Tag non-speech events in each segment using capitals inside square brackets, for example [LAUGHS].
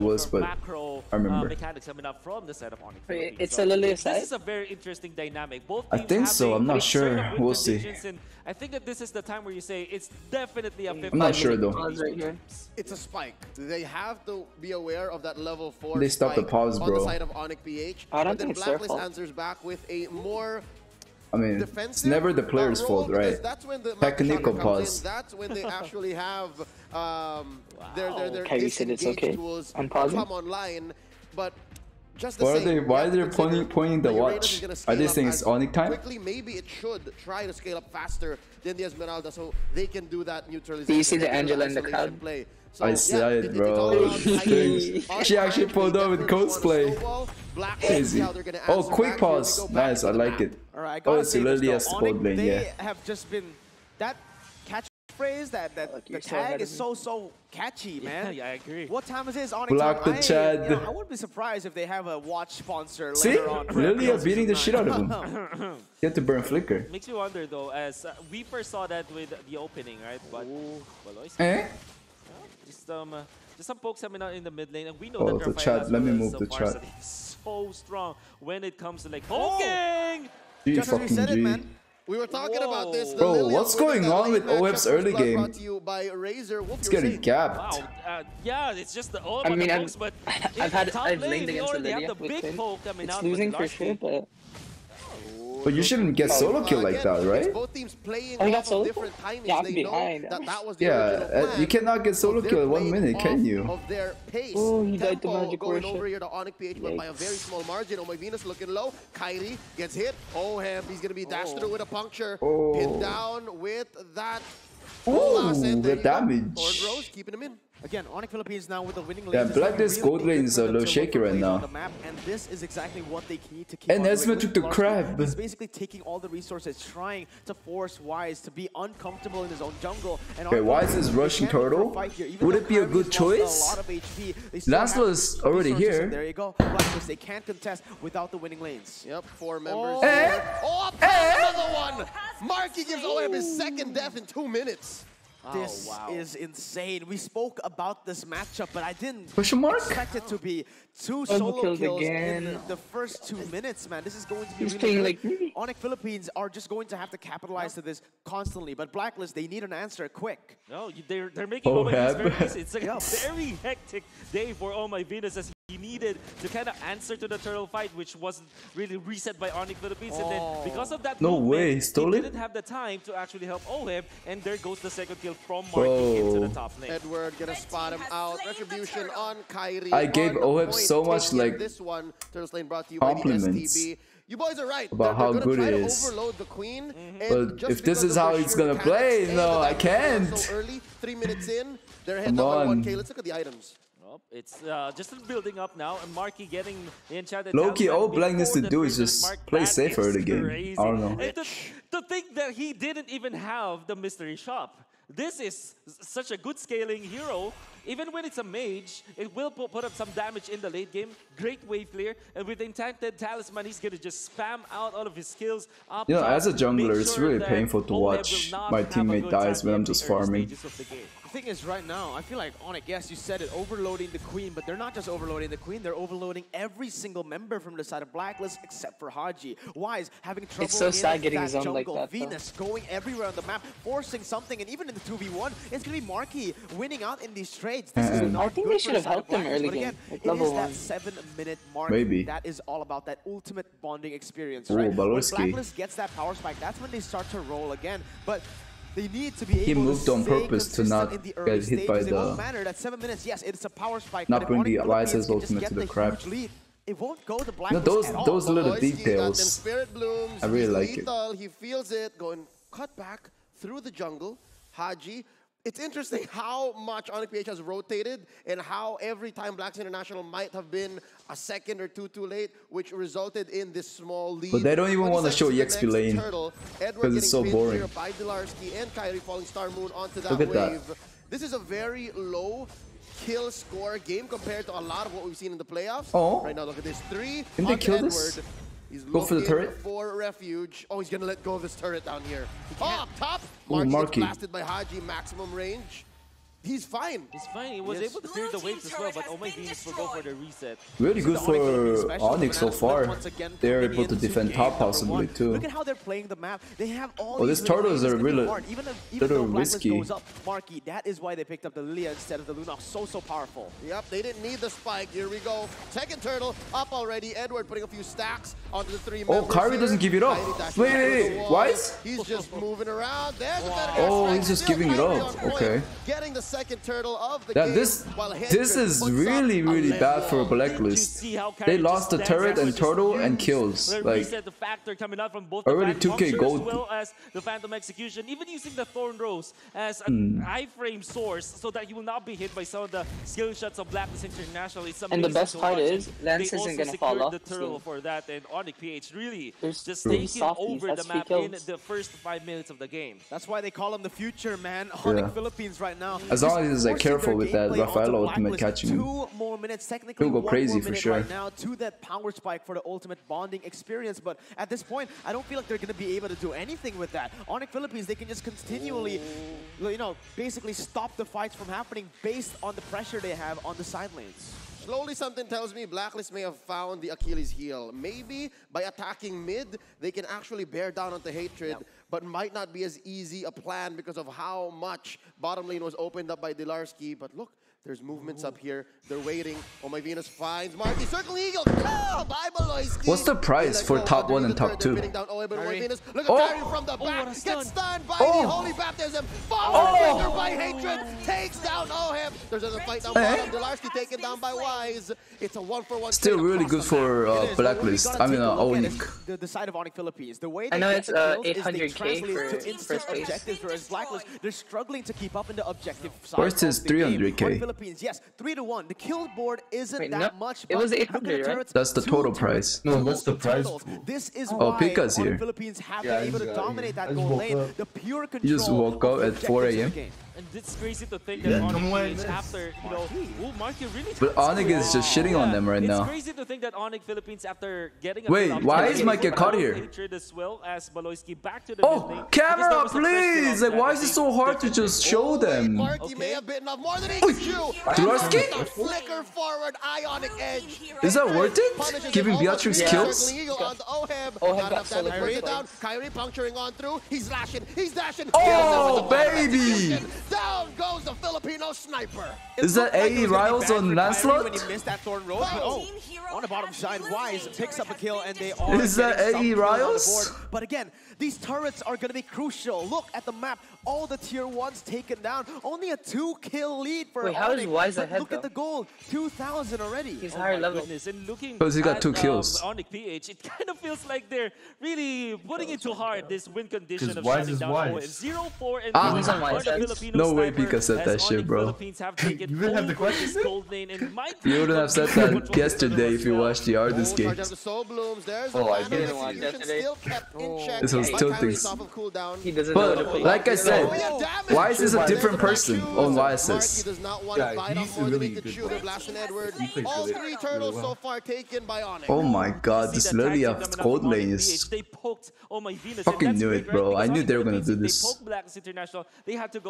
was, but macro I remember. Uh, mechanics coming up from the side of Onyx. It's So a Lily This is a very interesting dynamic. Both I think so, I'm not sure. We'll see. And I think that this is the time where you say it's definitely a 50 I'm not sure, though. Right. It's a spike. They have to be aware of that level 4 They stopped the spike pause, on the bro. side of Onyx PH. I don't but think it's their Blacklist answers back with a more I mean, defensive it's never the player's role fault, right? That's when the Technical Microsoft comes pause. In. That's when they actually have um, their their their Kairi said it's disengage okay. tools Unpause it. come online, but. Just the Why are they- why are they pointing- pointing the that watch? Are scale they up saying it's as Onyx time? Quickly, maybe it should try to scale up faster than the Esmeralda, so they can do that neutralization. Do you see the and Angela in the isolation crowd? Play. So, I yeah, saw it, they- they bro. [LAUGHS] She- actually pulled up with Definitely want cosplay. Snowball. Black Crazy. see how they're gonna Oh, quick back. Here we pause. Nice, I like it. All right, I Oh, it's say this, literally though. a Onyx, sport lane, they yeah. have just been that catchphrase that that Look, the you're so tag is so so catchy, man. [LAUGHS] yeah, I agree. What time is this? It's Onyx Block time. the I, you know, I wouldn't be surprised if they have a watch sponsor See? later on. for Lylia episode beating the nine. shit out of him. [LAUGHS] Get to burn flicker. Makes me wonder though, as uh, we first saw that with the opening, right? But Baloy, Eh? just um, uh, just some pokes coming out in the mid lane, and we know Oh, that the Rafael chat. Let me move as, the uh, strong when it comes to like Oh! poking. G Just as we fucking said it, man. We were talking about this. Bro, Lily what's going on with matchup OF's was early brought game? to you by Razor. Wolf, It's getting saying- gapped. Wow, uh, yeah, it's just the all I mean, [LAUGHS] the I've- pokes, but I've had- I've lane, leaned against already Lylia the with big Finn. poke coming It's losing for sure, but But you shouldn't get solo kill like Again, that, it's right? Both teams playing Oh, you got off of solo different kill? timings. Yeah, I'm they behind. know that that was the Yeah, original uh, plan. you cannot get solo So kill in they're one playing minute, can off you? Of their pace. Oh, he died to Tempo magic going worship. over here to Onyx PH, but by a very small margin. Oh my Venus looking low. Kairi gets hit. Oh, him. He's gonna be dashed through with a puncture. Oh. Pinned down with that. Ooh, last hit. the There you go. damage. Thorn Rose keeping him in. Again, Onyx Philippines now with the winning Yeah, lanes. Blacklist gold lane is a little shaky right now. Map, and this is exactly what they need to keep And. Esma took the crab. He's basically taking all the resources, trying to force Wise to be uncomfortable in his own jungle. And Okay, Onyx Wise is they rushing can't look for a turtle. here. Would it be a good choice? A lot of HP, they still have Laszlo's already here. There you go. Blacklist, they can't contest without the winning lanes. Yep, four members. Oh. here. Oh, another one. Marky gives OM his second death in two minutes. Oh, this wow. is insane. We spoke about this matchup, but I didn't Question mark? expect it to be two Solo solo kills kills again. in the first two minutes, man. This is going to be He's really playing good. like me. Onyx Philippines are just going to have to capitalize to this constantly, but Blacklist, they need an answer quick. No, they're they're making Oh, oh, Venus very easy. It's like a [LAUGHS] very hectic day for Oh My Venus as he needed to kind of answer to the turtle fight, which wasn't really reset by Onyx Philippines. And then oh. because of that No movement, way, he stole it? didn't have the time to actually help Oheb, and there goes the second kill from Marky into the top lane. Edward gonna spot him out. Retribution on Kairi. I gave on the so much, like, this one. Turtles Lane brought to you by the compliments STB. You boys are right. about they're, how they're good gonna try is. To overload the queen. Mm-hmm. and But just if this is how their it's gonna play, no, I fact that they're can't. So early, three minutes in, they're head Come down by on. 1k. Let's look at the items. Oh, it's uh, just building up now, and Marky getting the enchanted Low-key, all Black needs to do is just Mark. play safer is the game. I don't know. And to think that he didn't even have the mystery shop. This is such a good scaling hero. Even when it's a mage, it will put up some damage in the late game. Great wave clear, and with the enchanted talisman, he's gonna just spam out all of his skills. Up You know, as a jungler, make it's really painful to watch my teammate dies when I'm just farming. the thing is, right now, I feel like Onyx, yes, you said it, overloading the queen, but they're not just overloading the queen, they're overloading every single member from the side of Blacklist except for Hadji. Wise having trouble it's so in sad getting that zoned like jungle. that. Venus going everywhere on the map, forcing something, and even in the 2v1, it's going to be Marky winning out in these trades. This is not I think good they should have helped them Blacklist, early but again, game, level is that seven-minute mark Maybe. that is all about that ultimate bonding experience, Ooh, right? When Blacklist gets that power spike, that's when they start to roll again. But they need to be He able moved to on stay purpose to consistent not in the get early hit by stages. It won't the- matter that seven minutes. Yes, it's a power spike. Not but bring the Philippines Eliza's can just ultimate to the the crab. huge lead, It won't go to No, those at all. those little Baloyskie details. blooms. I really He's like it. He feels it going cut back through the jungle. Hadji. It's interesting how much Onyx PH has rotated and how every time Blacks International might have been a second or two too late, which resulted in this small lead. But they don't even wanna show 26 EXP lane, Turtle. Edward 'cause it's so boring. by and Kairi falling Star Moon onto that Look at that. wave. This is a very low kill score game compared to a lot of what we've seen in the playoffs. Oh. Right now, look at this. Three Can they kill Edward. this? He's Go for the turret? for refuge. Oh, he's gonna let go of this turret down here. Oh, up top. Ooh, Marky. blasted by Hadji, maximum range. He's fine. He's fine. He was yes. able to clear the waves as well, but Omega will go for the reset. Really good for Onyx so far. They're able to defend top possibly too. Look at how they're playing the map. They have all well, these turtles are really even if, even little risky. Goes up, Marky, that is why they picked up the Lylia instead of the Luna. So, so powerful. Yep, they didn't need the spike. Here we go. Second turtle up already. Edward putting a few stacks onto the three. Oh, Kairi doesn't give it up. Wait, wait, wait. Why? He's just [LAUGHS] moving around. There's wow. Oh, he's just giving it up. Okay. Getting the second turtle of the game. This, this is really, really bad for Blacklist. They lost the turret and turtle and kills. Like, already 2k gold. As the Phantom Execution, even using the Thorn Rose as an hmm. iframe source so that he will not be hit by some of the skill shots of Blacklist International. and the best part is, Lance isn't going to fall off. the turtle for that, and Onyx PH really There's just taking over the map in the first five minutes of the game. That's why they call him the future, man. Onyx Philippines right now. As Gonzalez is uh, like careful with that Rafael ultimate catching him. Minutes, He'll go crazy for sure. Right now to that power spike for the ultimate bonding experience, but at this point, I don't feel like they're going to be able to do anything with that. Onyx Philippines, they can just continually, you know, basically stop the fights from happening based on the pressure they have on the side lanes. Slowly something tells me Blacklist may have found the Achilles heel. Maybe by attacking mid, they can actually bear down on the Hatred, but might not be as easy a plan because of how much bottom lane was opened up by Dlarskie. But look, there's movements Ooh. up here. They're waiting. Oh, my Venus finds Marky. Circle Eagle. Oh, bye, Baloyskie. What's the price for top one and top two? Oh, Venus. Look at oh. From the oh, back. Oh, Gets stunned by oh. the Holy Baptism. Forward oh. by Hatred. Takes down Oheb. There's another fight down hey. Eh? Dlarskie taken down by Wise. It's a one for one. Still really good for uh, Blacklist. I mean, uh, Onik. The, the side of Onik Philippines. The way I know it's uh, 800k for first place. They're struggling to keep up in the objective side. Where's his 300k? Philippines. Yes, three to one. The kill board isn't Wait, that no, much. It was 800, right? That's the total price. No, that's the price. This is oh, Pika's here. Philippines have yeah, been able to dominate that goal lane. The pure control. You just woke up at 4 a.m. And it's crazy to think that yeah, Onyx after, you know, really But Onyx is just shitting yeah. on them right it's now. It's crazy to think that Onyx Philippines after getting a Wait, why is Mike get caught here? As well as back to the oh, camera, please! Like, why is it so hard to just show them? Okay. Flicker forward, Ionic Edge! Is that worth it? Giving Beatrix kills? Oh, baby! Down goes the Filipino sniper. Is that AE Riles on Lancelot? When he missed that Thorn oh, on the bottom side, Wise picks up a kill and they all Is that AE Riles? But again, these turrets are going to be crucial. Look at the map. All the tier 1s taken down. Only a 2 kill lead for Wait, how is Wise ahead Look at the gold. 2,000 already. He's higher oh level. Looking Because he got 2 um, kills. Onic PH, it [LAUGHS] kind of feels like they're really putting it too hard. this win condition of Wise is down 0-4 and ah, Wise no way Pika said that shit, bro. [LAUGHS] you wouldn't have the question. you wouldn't have said that [LAUGHS] yesterday if you watched the Artist game. Oh, I didn't watch yesterday. Oh. This was tilting. But like I said, why is this a different person on YSS? Yeah, he's really good. He All three turtles so. Oh my god, this Lylia gold lane is fucking knew it, bro. I knew they were gonna do this.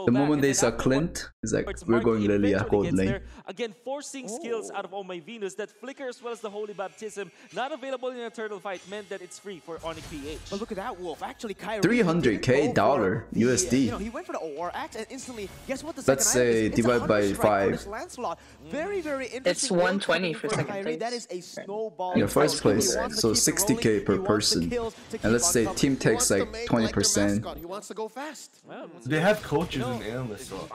The moment when they saw Clint, he's like, we're going Lylia Cold lane. Again, forcing skills out of Oh My Venus that flicker as well as the Holy Baptism, not available in a turtle fight, meant that it's free for Onyx PH. But look at that wolf. Actually, Kairi 300k dollar USD. You know, he went for the OR axe and instantly, guess what? The Let's say divided by five. Mm. Very, very it's 120 for second Kairi. place. That is a snowball. First place. So 60k per person. And let's say team takes like 20%. They have coaches in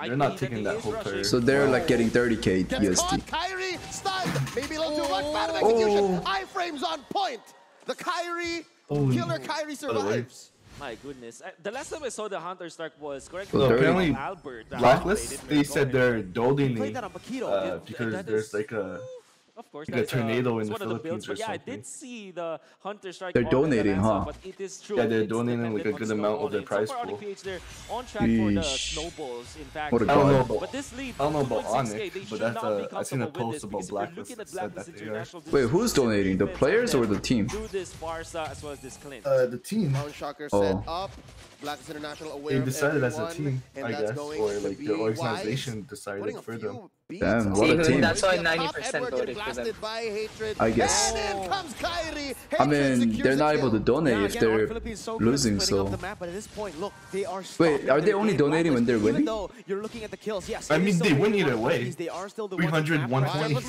they're not taking that whole turn. So they're like getting 30k USD. Kairi stunned. Maybe a little too much bad oh. execution. Iframes on point. The Kairi oh, killer Kairi survives. My goodness. Uh, the last time I saw the Hunter Strike was correct. Well, apparently, Albert, Blacklist, they said they're Doldini uh, because there's like a of course, the tornado uh, in the Philippines builds, yeah, I did see the Hunter Strike. They're donating, huh? Yeah, they're donating like a good amount of their prize pool. They're for. What. But I don't know about Onyx, but that's a, I seen a post about Blacklist that said that they are. Wait, who's donating? The players or the team? Uh, the team. Oh. Black is International aware They decided everyone, as a team, I guess, or like the organization decided for them. Damn, what a team. That's why 90% voted for them. I guess. I mean, they're not able to donate if they're losing, so... Wait, are they only donating when they're winning? I mean, they win either way. 300, 120.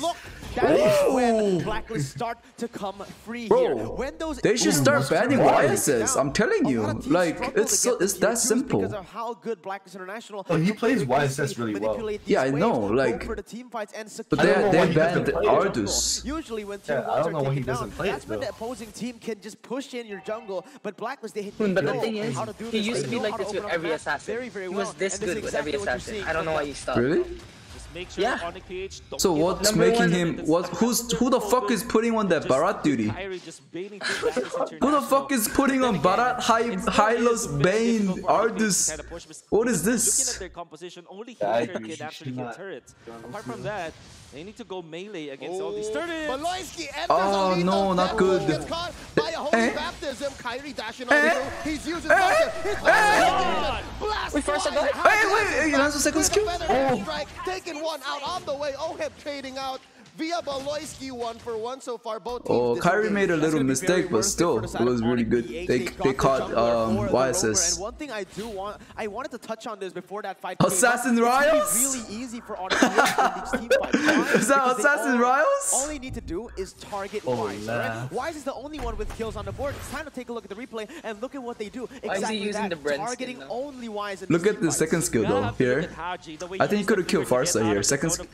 Bro, they should start banning YSs, I'm telling you. Like, it's so, it's that simple. Of how good International. Oh, he plays YSS really well. Yeah, I know. Like, but they they banned Aldous. Usually when yeah, I don't know why he doesn't play that's when the opposing team can just push in your jungle. But Blackness they hit. But the thing is, he used to be like this with every assassin. He was this good with every assassin. I don't know why he stopped. Really? Sure yeah. So what's making him? What? Who's who the [LAUGHS] fuck is putting on that Barat duty? who the fuck is putting on Barat, high Hylos, Bane, Aldous? What is this? Looking at their composition, only can actually turrets. Apart from that, they need to go melee against oh. all these turtles. Oh, oh no, not good. Gets caught by a holy eh? baptism. Kairi dashing on? Eh? He's using eh? Eh? eh? Blast wait, first second. Wait, wait, you know, second skill. Oh. Taking one out on the way. Oheb trading out via Baloyskie one for one so far. Both oh, Kairi made a little mistake, but still, it was really good. They, they, caught um, YSS. And one thing I do want, I wanted to touch on this before that fight. Assassin Riles? really easy for [LAUGHS] Is that Assassin Riles? All they need to do is target oh, Wise, right? Wise is the only one with kills on the board. It's time to take a look at the replay and look at what they do. Exactly using that, the targeting skin, only Wise. Look at the second skill though here. I think you could have killed Pharsa here. Second skill.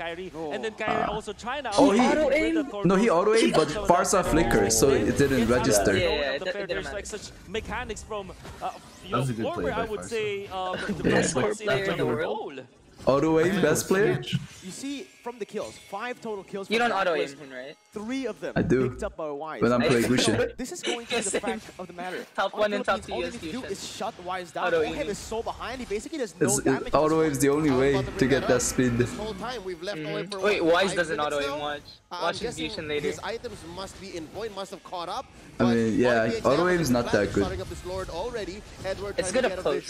And then ah. Kairi also trying Oh, he auto aim. No, he auto aim, but Pharsa flicker, so it didn't register. Yeah, yeah, yeah There's like such mechanics from uh, you know, former, I would say, um, the best player in the world. Auto aim, best player? You see from the kills, five total kills. You don't auto aim him, right? Three of them. I do. Picked up by Wise. When I'm playing [LAUGHS] Lucian. this is going to be the [LAUGHS] fact of the matter. Top one and top two. All you do is shut Wise down. Auto aim is so behind. He basically does no it's, damage. Uh, auto aim's the only way to get that speed. This whole time we've left mm -hmm. Wait, Wise doesn't auto aim. much. Uh, Watch his Lucian later. His items must be in point. Must have caught up. I mean, yeah, auto aim's not that good. It's good to close.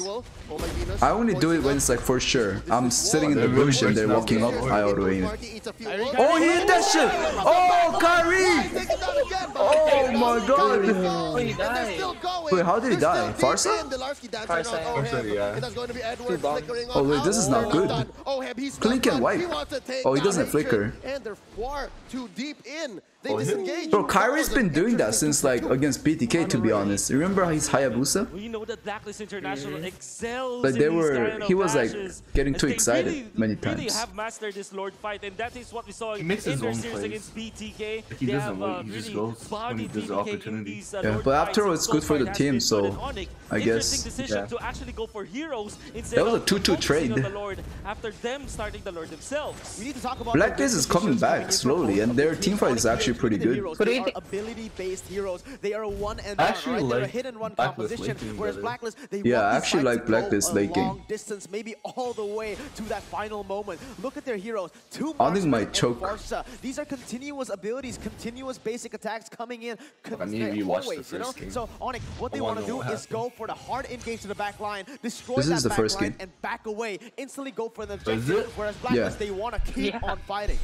Oh I only do it when it's like for sure. I'm sitting in the bush and they're walking up, I auto-aim. Oh, he hit that shit! Oh, Kairi! Oh my god! Wait, how did he die? Pharsa? Pharsa, yeah. Oh, wait, this is not good. Clink and wipe. Oh, he doesn't flicker. They oh, disengage. Bro, Kairi's been doing that since like against BTK. to be honest. Remember his Hayabusa? We know that Blacklist International mm excels. Like they were he was like getting too excited really, many times. Really have mastered this Lord fight and that is what we saw in their series against BTK. He they doesn't have, wait, uh, he just goes when he does the opportunity. Uh, yeah, but after all it's good for the team, so I guess yeah. to actually go for heroes That was a 2-2 trade. after them starting the Lord themselves. Blacklist is coming back slowly and their team fight is actually actually pretty good. But they are ability-based heroes. They are a one and actually one, right? like They're a hit and run composition. Whereas Blacklist, they yeah, I actually like Blacklist late game. Distance, maybe all the way to that final moment. Look at their heroes. Two I think my choke. Pharsa. These are continuous abilities, continuous basic attacks coming in. I need to rewatch the first game. So Onyx, what they oh, want to do is go for the hard engage to the back line, destroy this is the first game. and back away. Instantly go for the objective. Whereas Blacklist, they want to keep on fighting.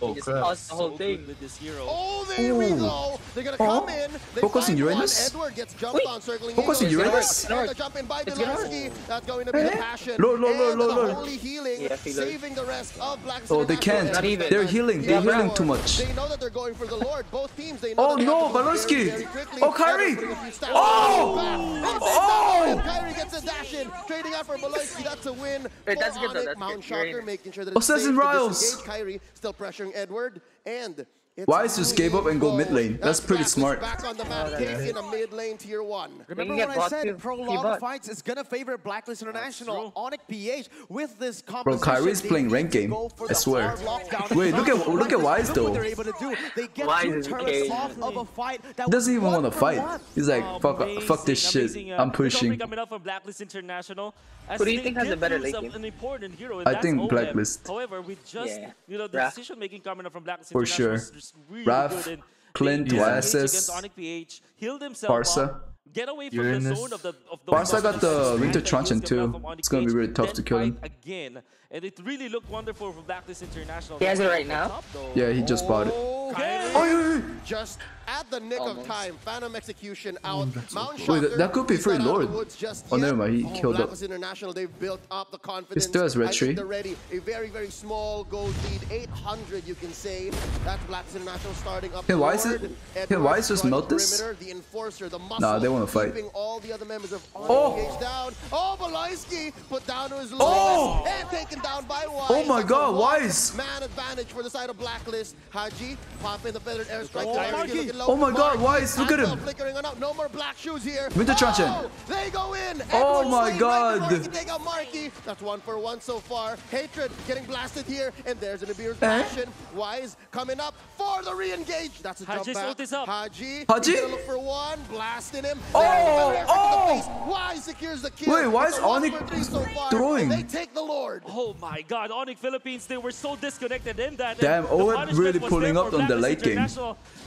Oh, crap. Us the whole thing. With this hero. Oh, there we go. They're gonna oh, come in. They Focus in Uranus? Edward gets jumped on circling Focus in Uranus? They're jumping by Belansky. That's going to be eh? the passion. Lord, Lord, Lord, Lord, Lord. Holy healing, saving the rest of Black Oh, they can't. They're healing. They're healing too much. They know that they're going for the Lord. Both teams, they know Oh, no, Balansky. Oh, Kairi. Oh! Oh! Kairi gets a dash in. Trading out for Balansky. That's a win. That's good, though. That's good. Oh. Shocker making to disengage Kairi. Still pressuring Edward and why is just gave up and go mid lane. That's pretty smart. Back on the map, okay. in a mid lane tier one. Remember what I said? Prolonged fights is gonna favor Blacklist International. Onyx PH with this Bro, Kairi's playing rank game. I swear. Wait, look at look at Wise though. Wise. Doesn't even want to fight. He's like, fuck, fuck this shit. I'm pushing. Who do you think has a better lane? I think Blacklist. However, we just you know the decision making coming up from Blacklist for sure really Raph, good. Clint, Oasis, against Onyx PH, healed himself Barca. get away from Uranus. the zone of the of the Barca got the Winter Truncheon too. It's It's gonna be really tough to kill him. again, and it really looked wonderful from Blacklist International. He has it right now? top. Yeah, he just bought it. Kairi Oh, yeah, yeah. just at the nick of time. Phantom execution oh, out. Mount Wait, that- that could be he's free Lord. the woods just Oh, yet. never mind, he Oh, killed up. Blacklist International, they've built up the confidence. still has red tree. They're ready. A very, very small gold lead, 800 you can say. That's Blacklist International starting up. Hey, why is it- Edwards hey, why is just front melt this? perimeter, The enforcer, the muscle. Nah, they wanna fight. All the other members of Oh! oh. down. Oh, Baloyskie put down to his Oh! and taken down by Wise. Oh my God, one Wise. Man advantage for the side of Blacklist. Hadji popping the feathered airstrike. Oh, Marky. Oh my God, Marky, Wise, look at him. Flickering on out. No more black shoes here. Winter Truncheon. Oh, they go in. Oh Edward my Slade God. Right before he can take out Marky. That's one for one so far. Hatred getting blasted here, and there's an Abir's Eh? passion. Wise coming up for the re-engage. That's a jump Hadji's back. ult is up. Hadji. Hadji? he's gonna look for one, blasting him. Oh, There's the feathered airstrike to oh. The face. Wise secures the kill. Wait, why is a one Onyx so far, throwing? They take the Lord. Oh my God, Onyx Philippines, they were so disconnected in that. Damn, Owen punishment really was pulling up for on the late game.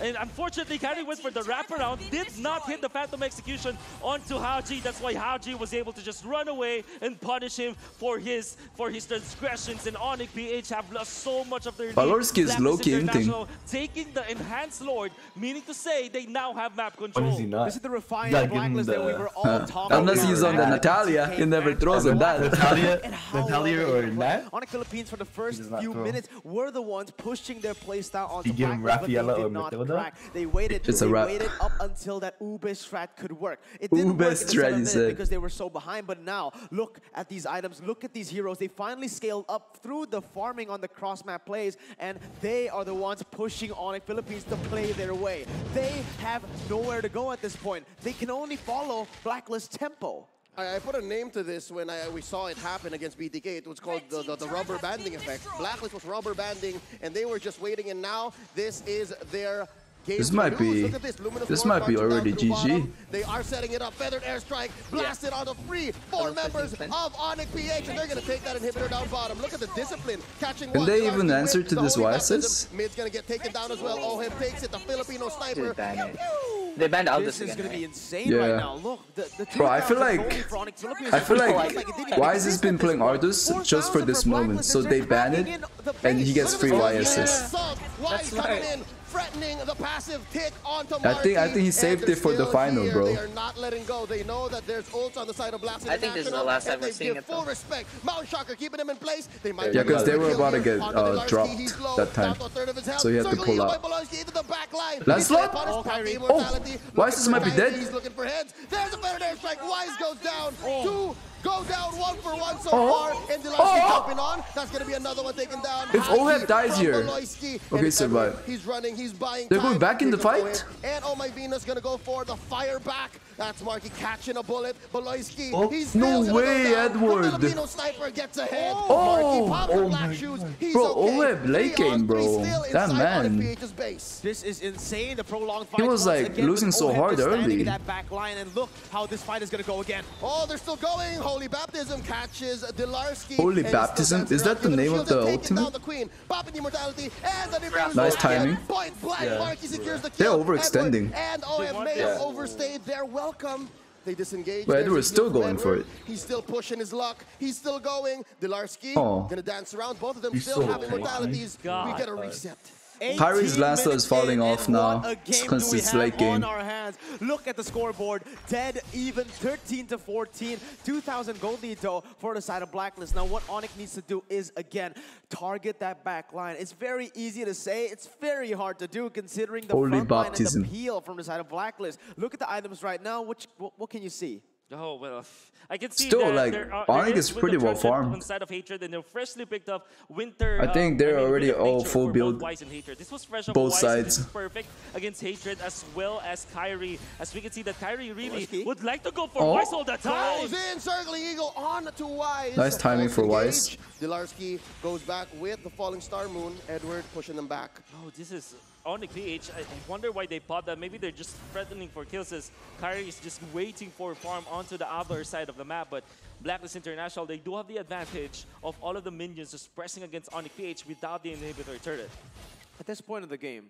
And unfortunately, Kairi went for the wraparound, did not hit the Phantom Execution onto Hadji. That's why Hadji was able to just run away and punish him for his for his transgressions. And Onyx PH have lost so much of their lead. Baloyskie is Blacklist low-key taking the Enhanced Lord, meaning to say they now have map control. When is he not? This is the refined gotta give that we were all talking Unless about. He's on the Natalia, he never throws on that. Natalia, [LAUGHS] And how Natalia or they Nat? played. Onyx Philippines for the first few throw. minutes were the ones pushing their playstyle onto You give him Blacklist, but they Rafaela did or not Matilda? They waited. It's a they waited up until that Ube strat could work. It didn't Ube work in the strat, seventh minute said. because they were so behind. But now, look at these items. Look at these heroes. They finally scaled up through the farming on the cross map plays, and they are the ones pushing Onyx Philippines to play their way. They have nowhere to go at this point. They can only follow Blacklist tempo. I, I put a name to this when I, we saw it happen against BTK. It was called the, the, the rubber banding effect. Blacklist was rubber banding, and they were just waiting. And now this is their game. This might lose. be- Look at this. Luminous this might be already GG. bottom. They are setting it up. Feathered airstrike blasted on the free. Four members of Onyx PH, and they're going to take that inhibitor down bottom. Look at the discipline. Catching Can one. they Larky even answer to the this holy Oasis? baptism. Mid's going to get taken down as well. Oheb takes it. The Filipino sniper. Dude, ban it. Pew! They banned Aldous This is again. going to be insane Yeah. right now. Look, the, the Bro, I feel like- goalie for Onyx Philippines I feel like it didn't even Wise has exist been playing point. Aldous just for this moment, so they're they ban it, and he gets free at this. YSs. Assault. Wise That's coming right. threatening the passive tick onto I think- I think he saved it for the final, here. bro. They are not letting go. They know that there's ults on the side of Blacks I think this is the last time and we're they seeing give it, full though. respect. Mount Shocker keeping him in place. They might Yeah, because they were about to get, uh, dropped that time. down to a third of his health. So he had to pull by out. Lancelot? He's punished, Oh, popped Kairi. immortality. Oh, Wise Looking might be dead. He's looking for heads. There's a better airstrike. Wise goes down. Oh. Two go down one for one so Oh. far. And Dlarskie Oh. jumping on. That's going to be another one taken down. If Hadji Oheb dies here- Baloyskie. Okay, And survive. Edward, He's running. He's buying They're time. going back in the fight? And Oh My Venus going to go for the fire back. That's Marky catching a bullet. Baloyskie. Oh, he's no way, go down. Edward. The Filipino sniper gets ahead. Oh. Marky pops Oh, oh black shoes. He's Bro, okay. Oheb late game, bro. That man. Base. This is insane. The prolonged fight. He was, like, again, losing so hard early. that back line, and look how this fight is going to go again. Oh, they're still going. Holy Baptism catches Dlarskie. Holy and he's still Baptism? Is that the name of the ultimate? The queen, immortality, and the Nice timing. Point blank, Yeah. Marky secures the They're kill. overextending. Edward and OF may have overstayed their welcome. They disengage. But There's Edward's a still heal from going for Edward. it. He's still pushing his luck. He's still going. Dlarskie Oh. gonna dance around. Both of them He's still so have okay. immortalities. We God. get a reset. Kairi's 18 Lancer is falling off now. A It's game cause it's late game. our hands? Look at the scoreboard. Dead even 13 to 14. 2,000 gold lead though for the side of Blacklist. Now what Onyx needs to do is again target that back line. It's very easy to say. It's very hard to do considering the Holy front line baptism. and the peel from the side of Blacklist. Look at the items right now. Which what, what can you see? Oh well, I can see Still, that like, there are, Onyx there is is pretty well Truncheon farmed. on side of hatred, and they're freshly picked up winter. I think uh, they're mean, already all full build. Both Wise and hatred. This was fresh Both Wise, This sides. perfect against hatred as well as Kairi. As we can see that Kairi really Baloyskie. would like to go for Oh. Wise all the time. Goes in, circling eagle on to Wise. Nice timing for Wise. Dlarskie goes back with the falling star moon. Edward pushing them back. Oh, this is Onyx PH. I, I wonder why they bought that. Maybe they're just threatening for kills as Kairi is just waiting for farm onto the other side of the map. But Blacklist International, they do have the advantage of all of the minions just pressing against Onyx PH without the inhibitor turret. At this point of the game,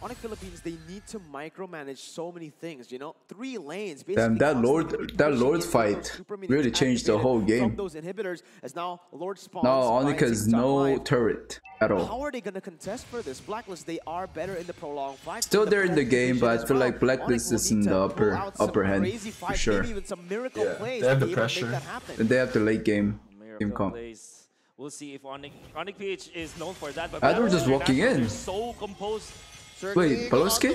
Onyx Philippines, they need to micromanage so many things, you know? Three lanes, Damn, that Lord- that Lord fight really changed the activated whole From game. those inhibitors, as now Lord spawns. Now by Onyx has no Live. turret at all. How are they gonna contest for this? Blacklist, they are better in the prolonged fight. Still in there in the game, but I feel like Blacklist is in the upper- pull out some upper hand, for sure. Even some miracle Yeah, plays they have the be able to pressure. make that happen. And they have the late game Miracle game comp. We'll see if Onyx, Onyx PH is known for that. But I thought just walking in. so composed. Wait, Baloyskie?